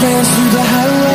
dance through the highway.